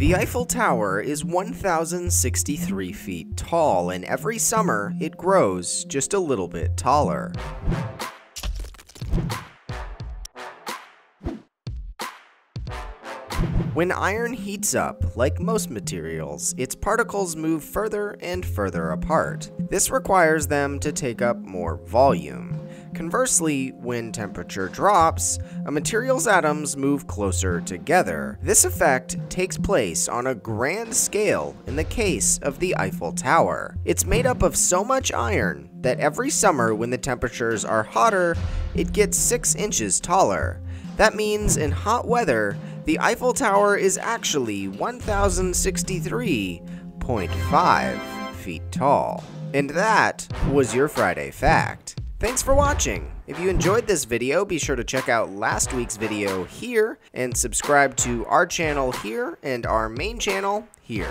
The Eiffel Tower is 1,063 feet tall, and every summer it grows just a little bit taller. When iron heats up, like most materials, its particles move further and further apart. This requires them to take up more volume. Conversely, when temperature drops, a material's atoms move closer together. This effect takes place on a grand scale in the case of the Eiffel Tower. It's made up of so much iron that every summer when the temperatures are hotter, it gets 6 inches taller. That means in hot weather, the Eiffel Tower is actually 1,063.5 feet tall. And that was your Friday Fact. Thanks for watching. If you enjoyed this video, be sure to check out last week's video here and subscribe to our channel here and our main channel here.